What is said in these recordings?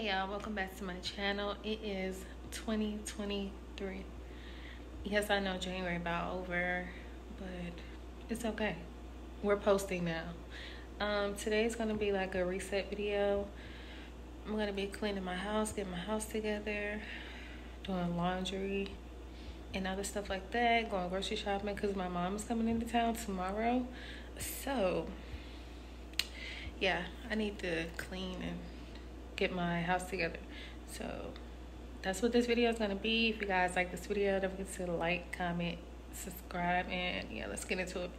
hey y'all. Welcome back to my channel. It is 2023 yes i know january about over but it's okay. We're posting now. Um today's gonna be like a reset video. I'm gonna be cleaning my house getting my house together doing laundry and other stuff like that going grocery shopping because my mom is coming into town tomorrow. So yeah i need to clean and get my house together. So that's what this video is going to be. If you guys like this video don't forget to like comment subscribe and yeah let's get into it.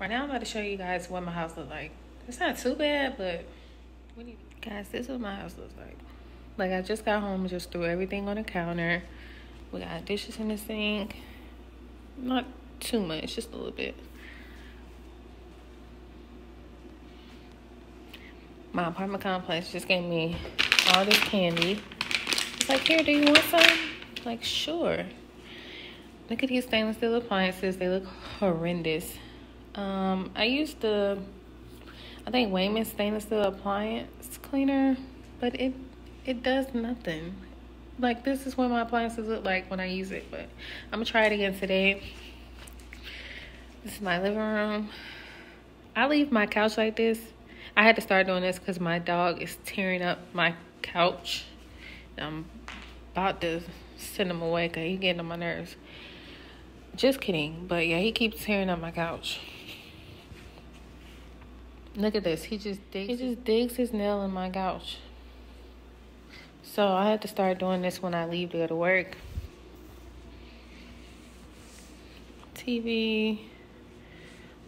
Right now i'm about to show you guys what my house looks like. It's not too bad but guys this is what my house looks like. Like i just got home just threw everything on the counter. We got dishes in the sink. Not too much just a little bit my apartment complex just gave me all this candy. It's like, here, do you want some? Like, sure. Look at these stainless steel appliances. They look horrendous. Um, I used the, I think Weiman stainless steel appliance cleaner, but it it does nothing. Like this is what my appliances look like when I use it, but I'm gonna try it again today. This is my living room. I leave my couch like this I had to start doing this because my dog is tearing up my couch. I'm about to send him away because he's getting on my nerves. Just kidding. But yeah, he keeps tearing up my couch. Look at this. He just digs, he just digs his nail in my couch. So I had to start doing this when I leave to go to work. TV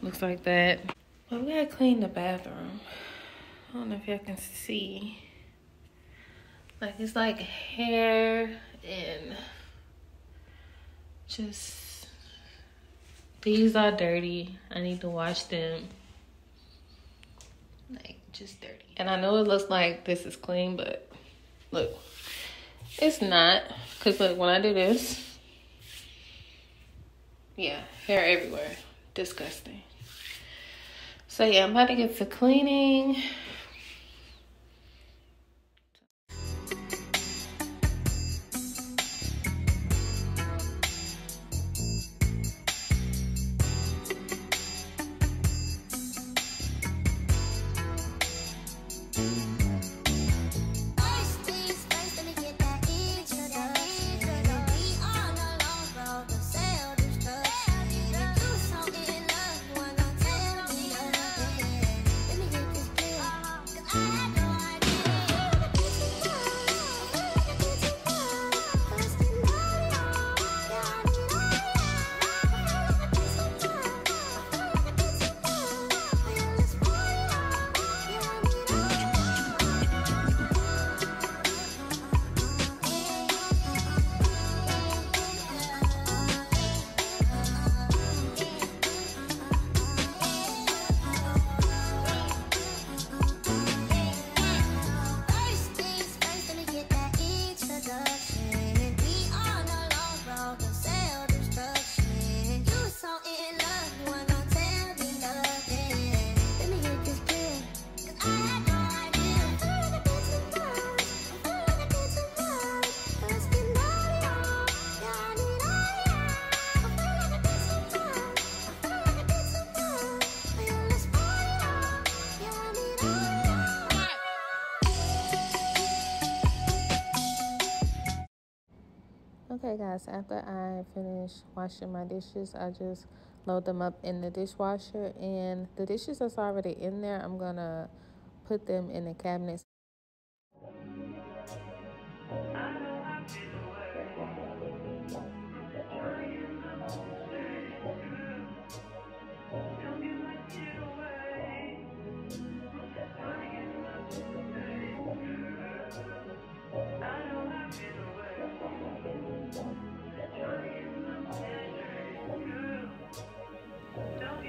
looks like that. But we gotta clean the bathroom. I don't know if y'all can see. Like it's like hair and just these are dirty. I need to wash them. Like just dirty. And I know it looks like this is clean, but look, it's not. Cause look, when I do this, yeah, hair everywhere. Disgusting. So yeah, I'm about to get to cleaning. Okay guys, after I finish washing my dishes, I just load them up in the dishwasher and the dishes that's already in there, I'm gonna put them in the cabinets.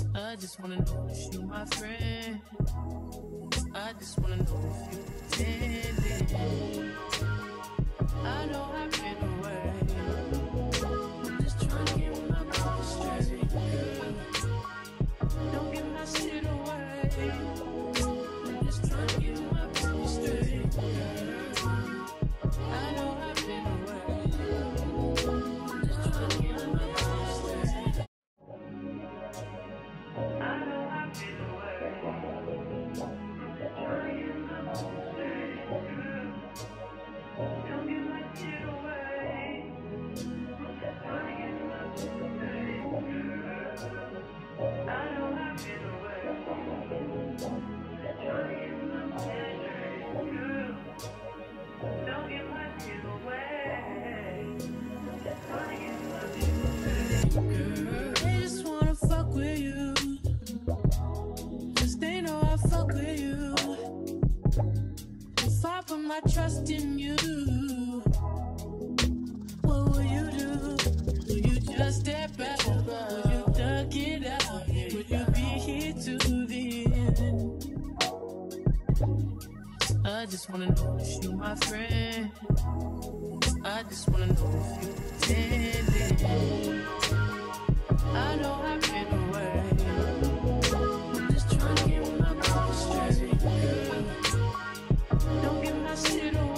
out? just wanna know if you my friend. I just wanna know if you pretending. I know I've been what will you do? Will you just step you duck it out? You be here to the end? I just wanna know if you my friend. I just wanna know if you pretending. I know I've been away. I'm just trying to get my mind straight. Don't give my shit away.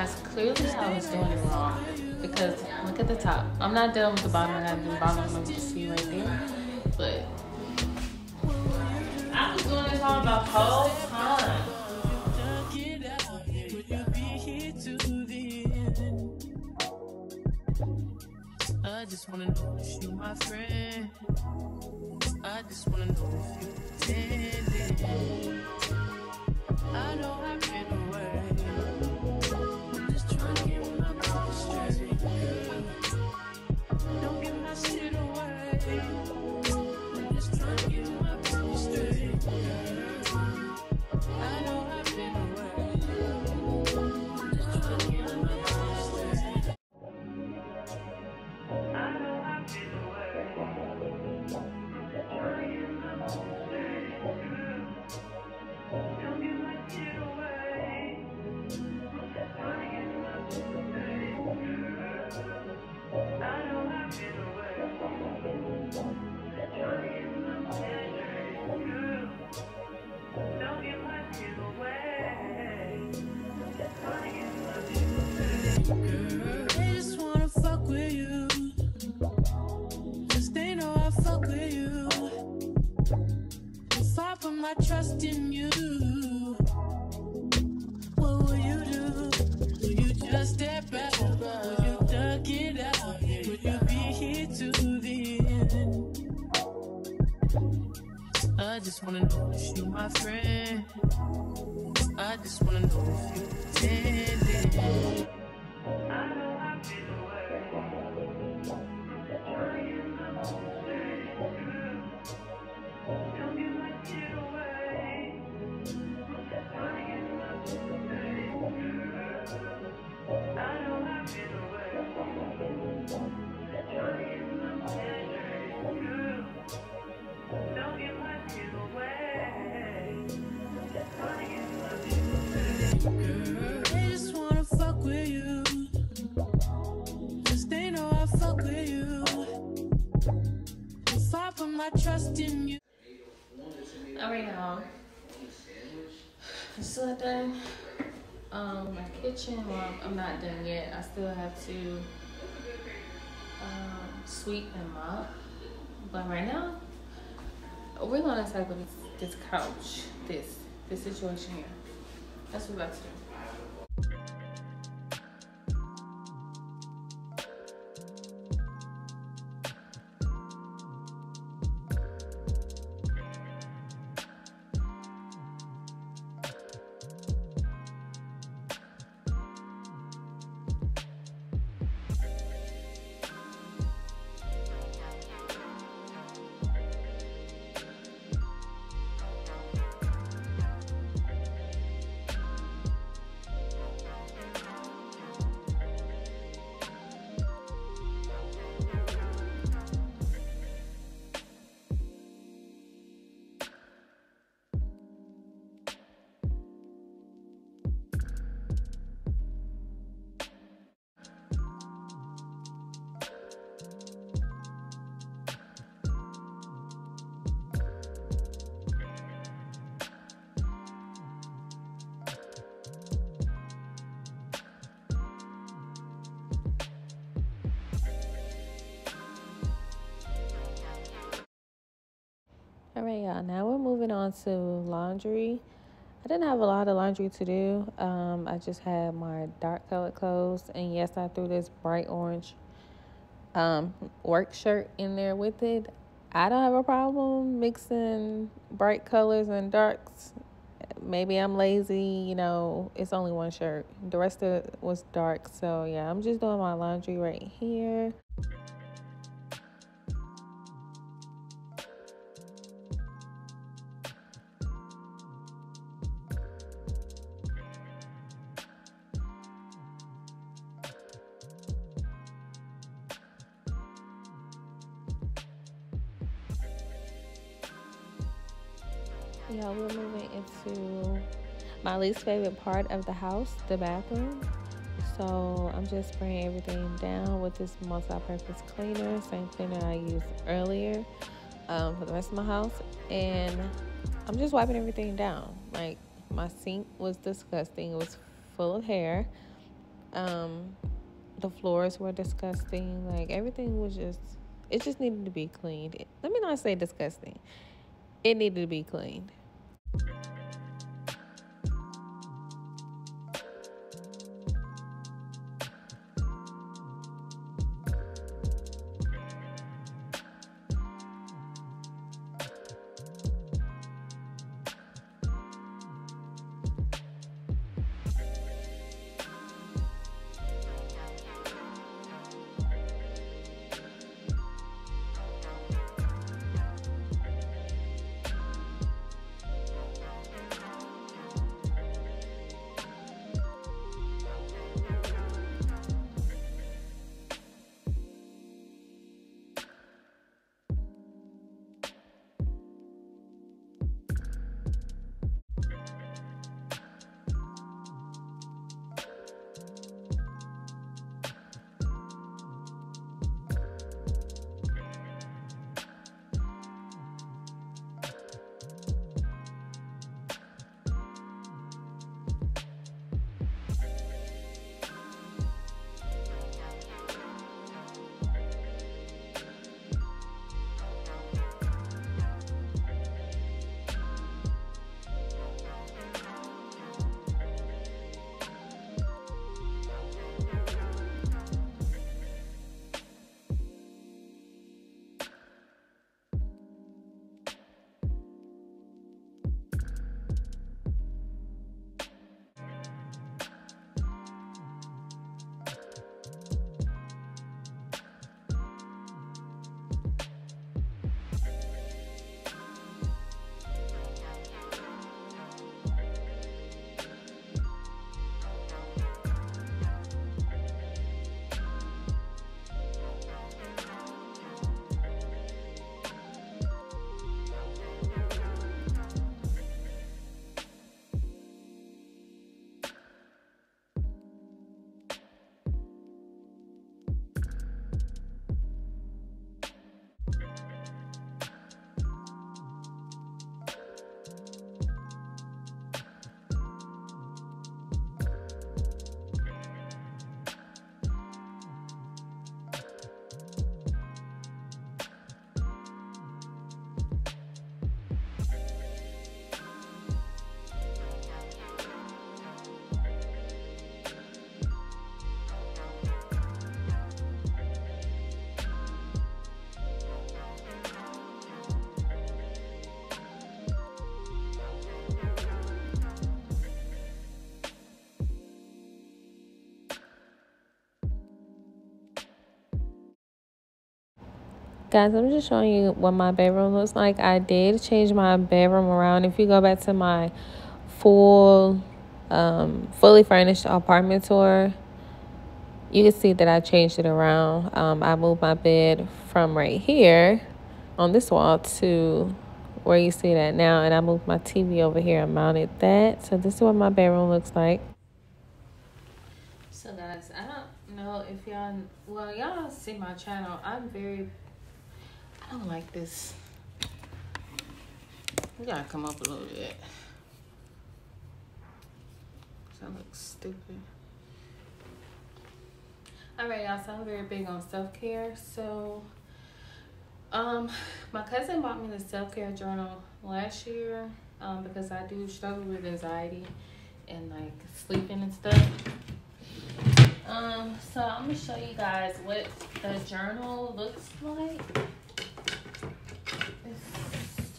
Guys, clearly I was doing it wrong because look at the top. I'm not done with the bottom. I do the bottom of the see right there. But I was doing this wrong the whole time. To? I just wanna know if you my friend. I just wanna know if you. I know I've just wanna know if you my friend. I just wanna know if you pretending. I know I've been away. Alright, y'all. I'm still done. Um, my kitchen. Well, I'm not done yet. I still have to um, sweep and mop. But right now, we're gonna tackle this, this couch, this this situation here. That's what we're about to do. All right, y'all. Now we're moving on to laundry. I didn't have a lot of laundry to do. Um, I just had my dark colored clothes, and yes, I threw this bright orange um, work shirt in there with it. I don't have a problem mixing bright colors and darks. Maybe I'm lazy, you know, it's only one shirt. The rest of it was dark. So, yeah, I'm just doing my laundry right here. Yeah, we're moving into my least favorite part of the house, the bathroom. So I'm just spraying everything down with this multi-purpose cleaner, same cleaner I used earlier um, for the rest of my house. And I'm just wiping everything down. Like my sink was disgusting. It was full of hair. Um, the floors were disgusting. Like everything was just, it just needed to be cleaned. Let me not say disgusting. It needed to be cleaned. Guys, I'm just showing you what my bedroom looks like. I did change my bedroom around. If you go back to my full, um, fully furnished apartment tour, you can see that I changed it around. Um, I moved my bed from right here on this wall to where you see that now. And I moved my TV over here and mounted that. So this is what my bedroom looks like. So guys, I don't know if y'all, well, y'all see my channel. I'm very I don't like this. We gotta come up a little bit. That looks stupid. All right, y'all. So I'm very big on self care. So Um, my cousin bought me the self care journal last year um, because I do struggle with anxiety and like sleeping and stuff. Um, so I'm gonna show you guys what the journal looks like.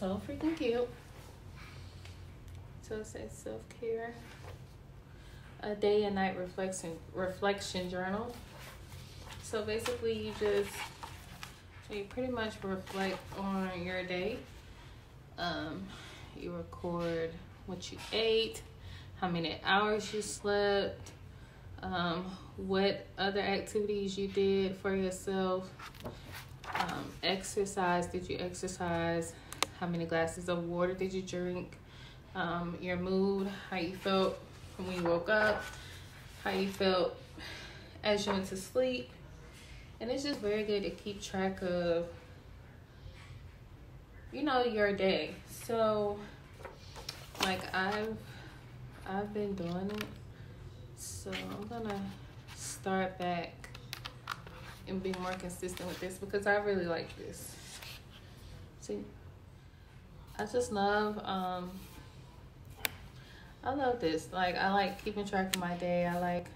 So freaking cute. So it says self care, a day and night reflection reflection journal. So basically, you just you pretty much reflect on your day. Um, you record what you ate, how many hours you slept, um, what other activities you did for yourself, um, exercise, did you exercise, how many glasses of water did you drink, um, your mood, how you felt when you woke up, how you felt as you went to sleep. And it's just very good to keep track of, you know, your day. So, like I've I've been doing it so I'm gonna start back and be more consistent with this because I really like this. See, I just love, um, I love this. Like, I like keeping track of my day. I like,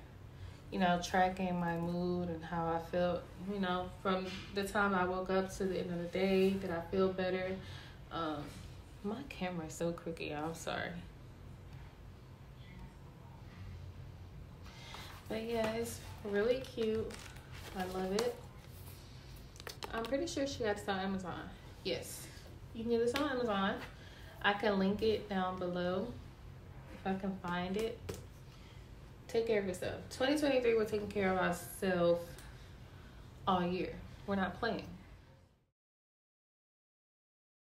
you know, tracking my mood and how I felt, you know, from the time I woke up to the end of the day, that I feel better. Um, my camera is so crooked, I'm sorry. But yeah, it's really cute. I love it. I'm pretty sure she got this on Amazon. Yes. You can get this on Amazon. I can link it down below if I can find it. Take care of yourself. 2023, we're taking care of ourselves all year. We're not playing.